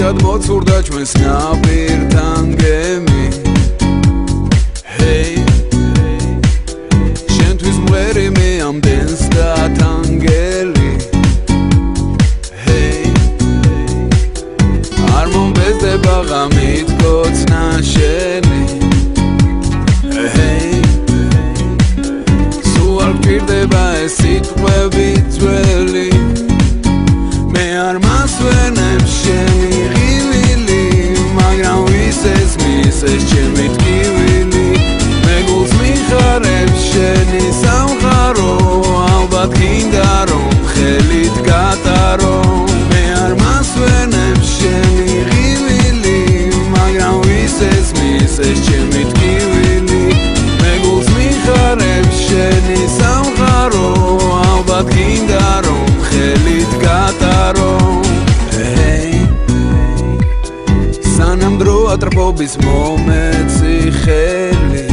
ერთად მოცურდა ჩვენს ნაპირთან გემი ჰეი შენთვის მღერი მე ამდენს და თანგელი. ჰეი არ მომბეზდება ღამით კოცნა შენი ჰეი სულ არ გირდება ეს სიტყვები ძველი სამხარო ალბათ გინდა რომ ხელით გატარო. სანამ დრო ატრფობის მომეცი ხელი.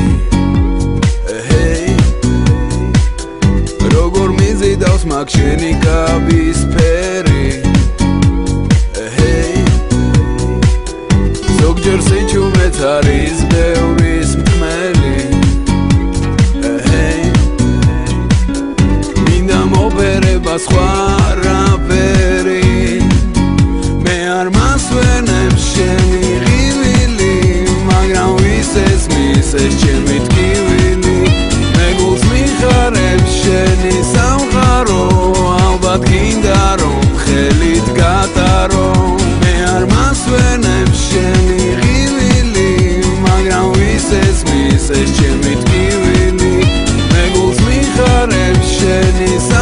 როგორ მიზიდავს მაგ შენი კაბის ფერი ზოგჯერ სიჩუმეც არის ბევრის სხვა რაფერი მე არ მასვენებ შენი ღილილი მაგრამ ვის ეს მის ეს ჩემი ტკივილი. მე გულს მიხარებ შენი სამხარო ალბათ გინდა რომ ხელით გატარო. მე არ მასვენებ შენი ღილილი მაგრამ ვის ეს მის ეს ჩემი ტკივილი. მე გულს მიხარებ შენი გინდა